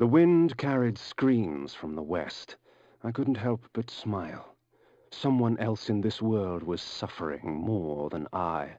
The wind carried screams from the west. I couldn't help but smile. Someone else in this world was suffering more than I.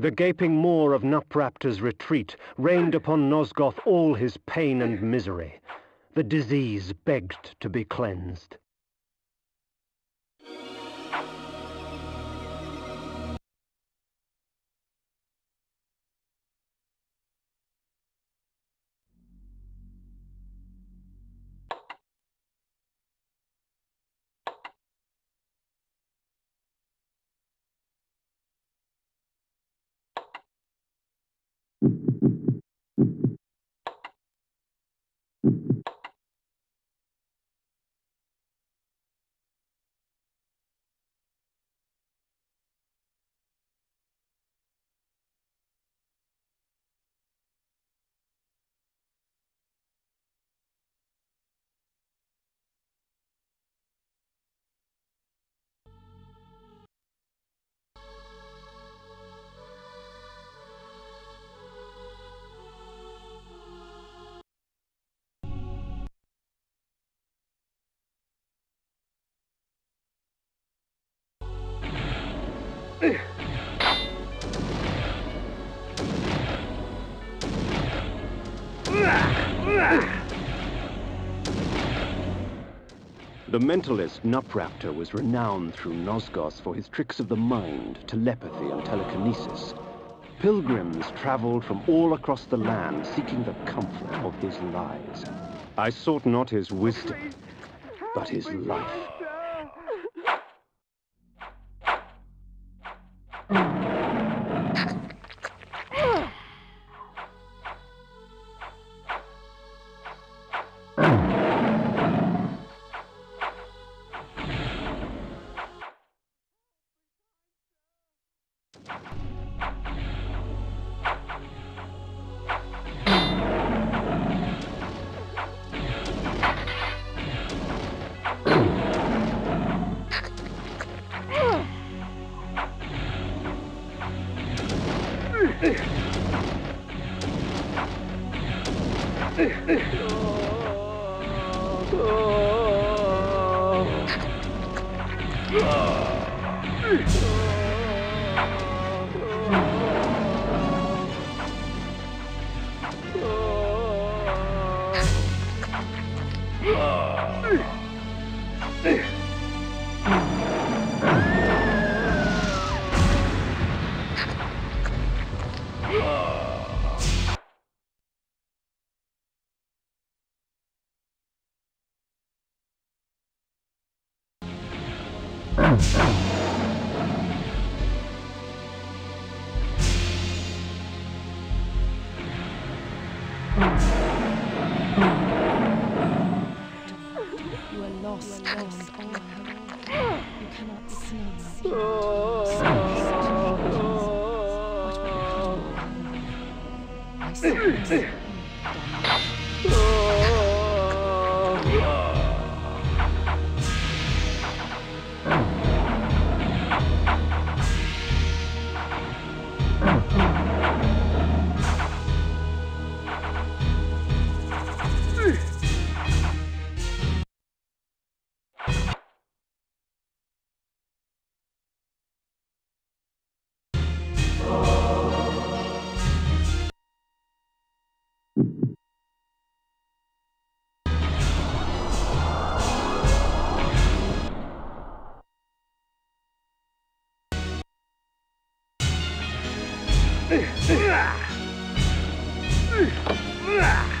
The gaping maw of Nupraptor's retreat rained upon Nosgoth all his pain and misery. The disease begged to be cleansed. The mentalist Nupraptor was renowned through Nosgoth for his tricks of the mind, telepathy, and telekinesis. Pilgrims traveled from all across the land seeking the comfort of his lies. I sought not his wisdom, but his life. You are lost beyond all hope. You cannot see of you? I see 哎呀哎呀哎呀哎呀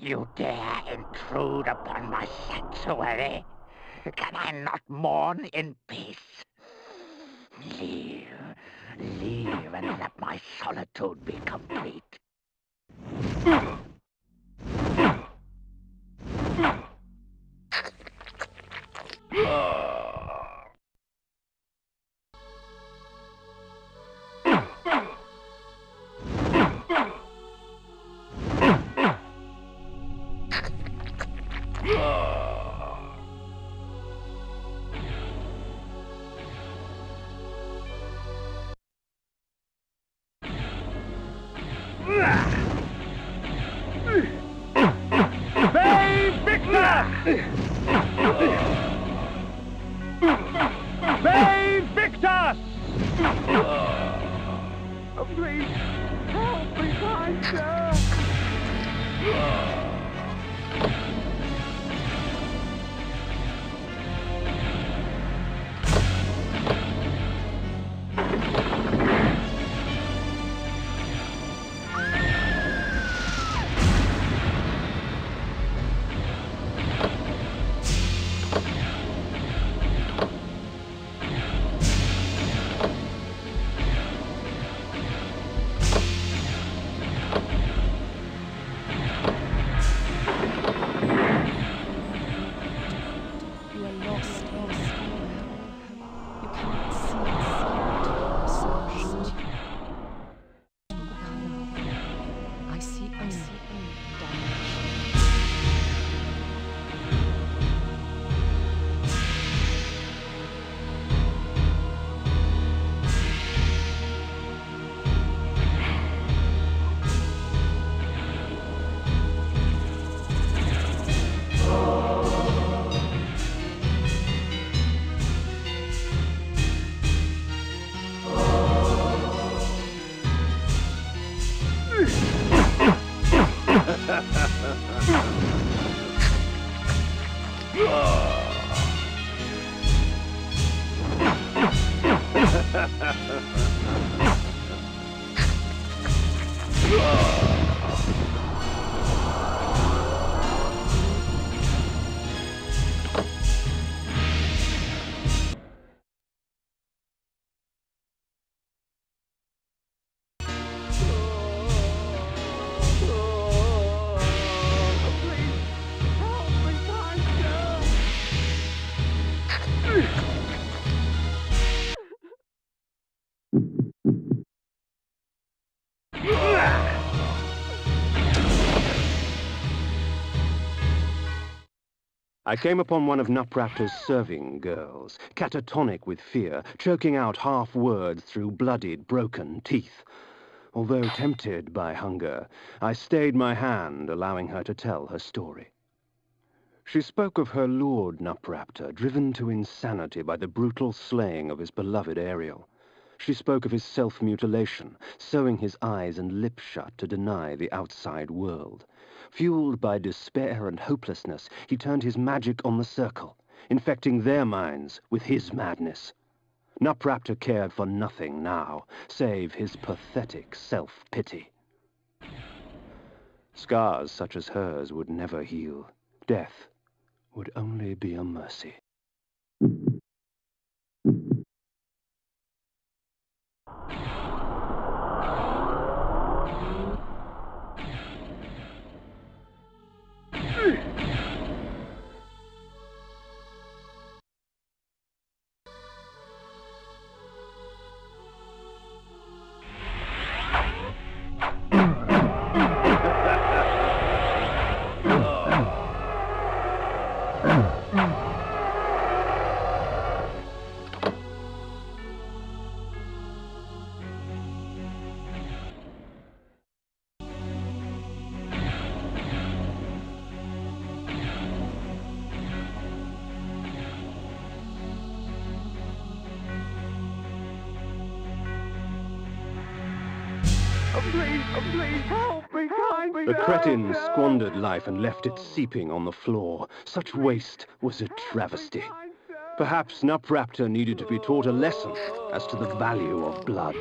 You dare intrude upon my sanctuary? Can I not mourn in peace? Leave, leave, and let my solitude be complete. Ha ha ha ha ha! I came upon one of Nupraptor's serving girls, catatonic with fear, choking out half words through bloodied, broken teeth. Although tempted by hunger, I stayed my hand, allowing her to tell her story. She spoke of her lord Nupraptor, driven to insanity by the brutal slaying of his beloved Ariel. She spoke of his self-mutilation, sewing his eyes and lips shut to deny the outside world. Fueled by despair and hopelessness, he turned his magic on the circle, infecting their minds with his madness. Nupraptor cared for nothing now, save his pathetic self-pity. Scars such as hers would never heal. Death would only be a mercy. The cretin oh, squandered life and left it seeping on the floor. Such waste was a oh, travesty. Perhaps Nupraptor needed to be taught a lesson as to the value of blood.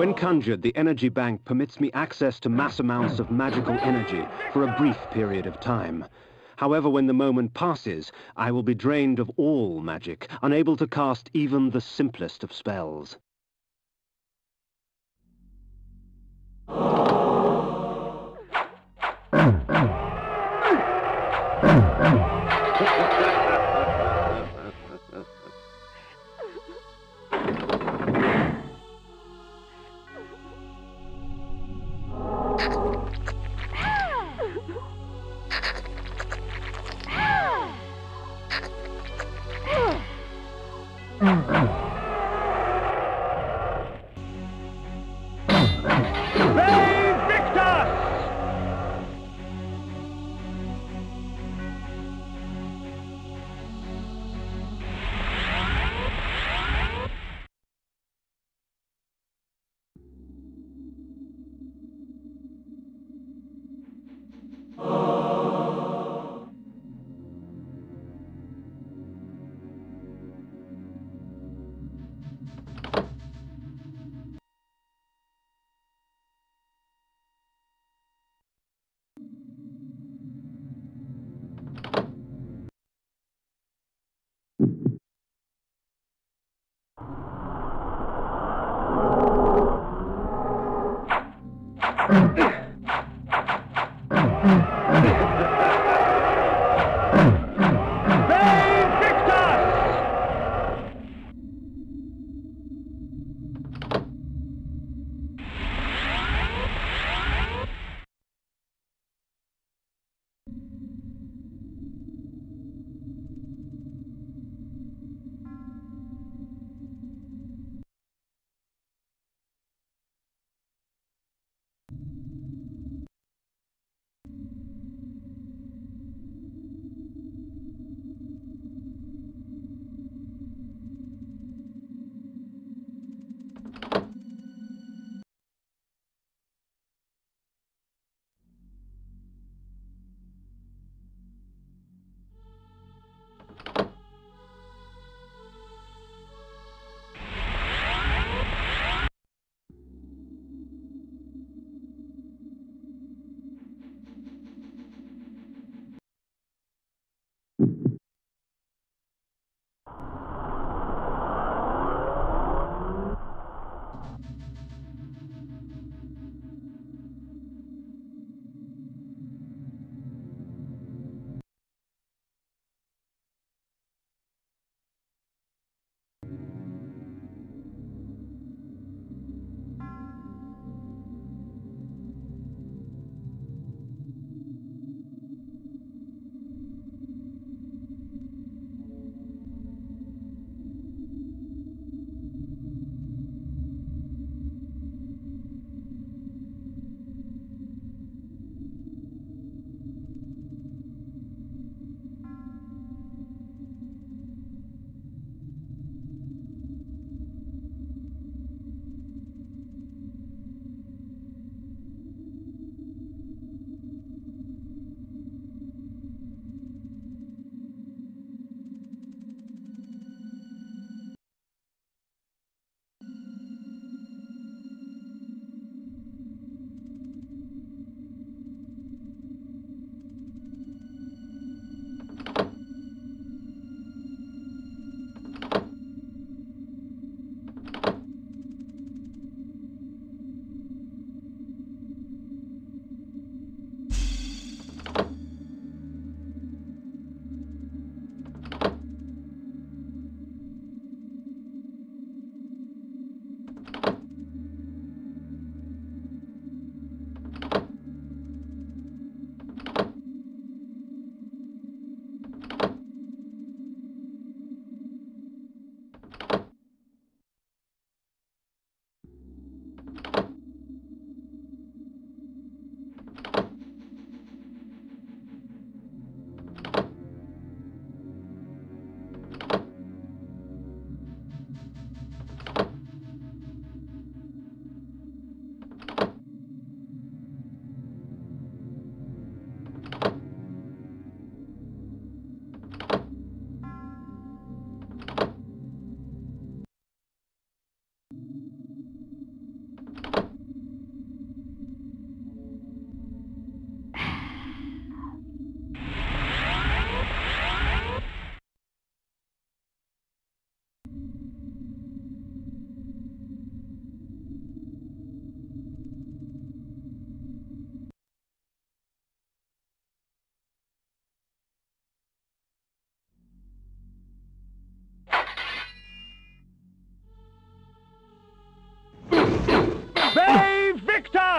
When conjured, the energy bank permits me access to mass amounts of magical energy for a brief period of time. However, when the moment passes, I will be drained of all magic, unable to cast even the simplest of spells.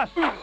us.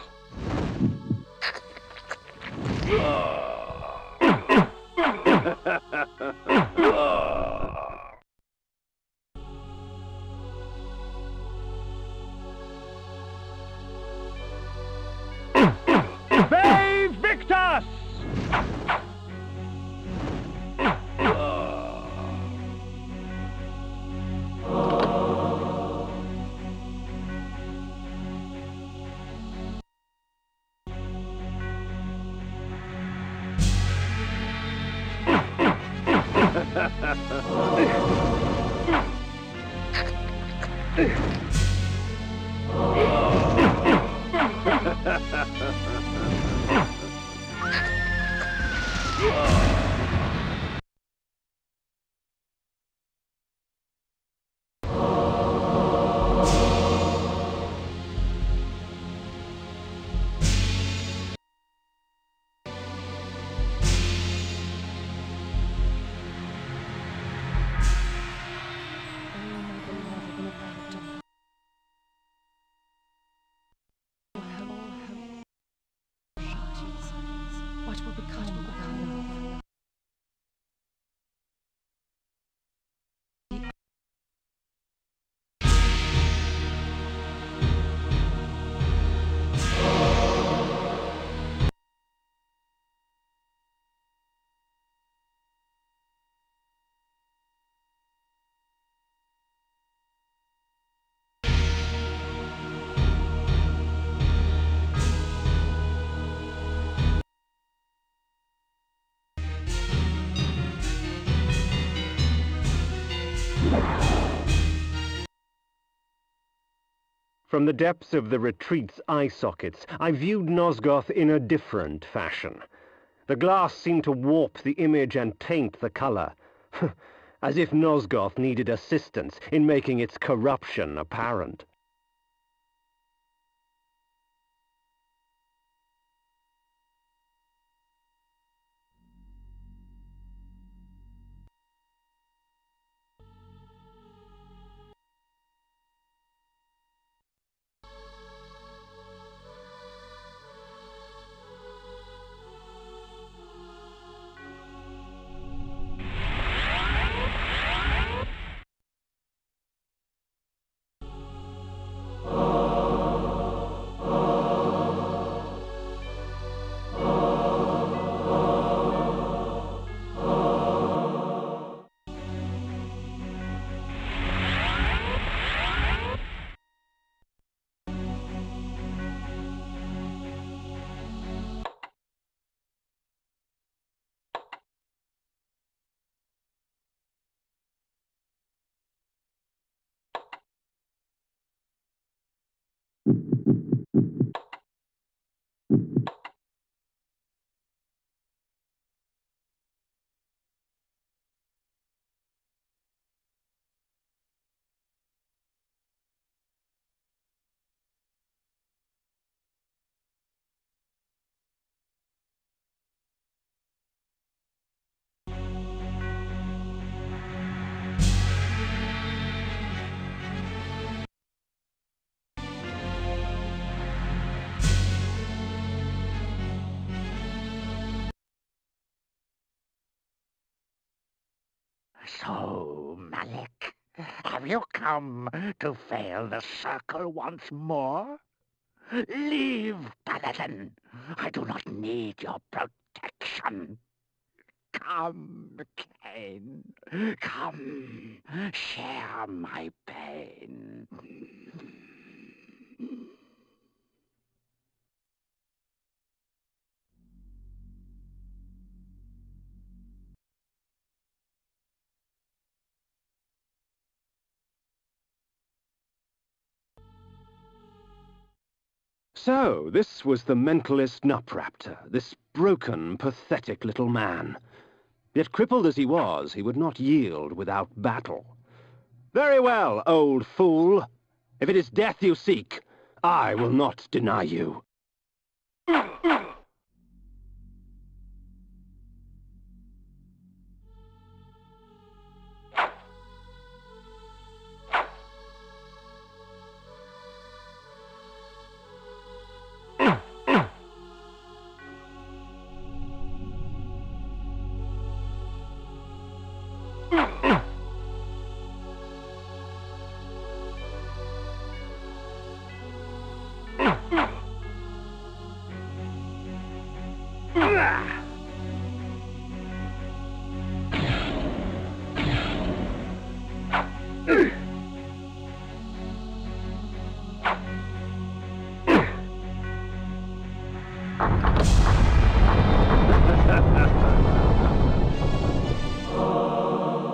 From the depths of the retreat's eye sockets, I viewed Nosgoth in a different fashion. The glass seemed to warp the image and taint the color. As if Nosgoth needed assistance in making its corruption apparent. Thank you. So, Malek, have you come to fail the circle once more? Leave, Paladin. I do not need your protection. Come, Kain. Come, share my pain. So, this was the mentalist Nupraptor, this broken, pathetic little man. Yet crippled as he was, he would not yield without battle. Very well, old fool. If it is death you seek, I will not deny you.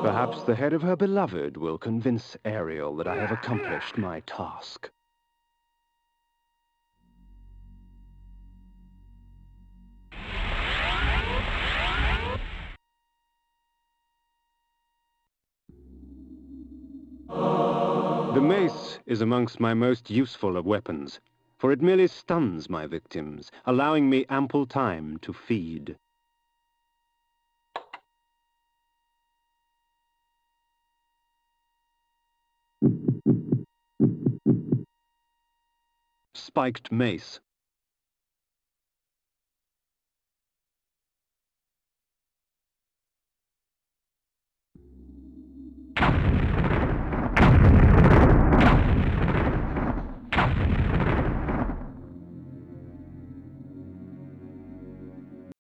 Perhaps the head of her beloved will convince Ariel that I have accomplished my task. The mace is amongst my most useful of weapons, for it merely stuns my victims, allowing me ample time to feed. Spiked mace.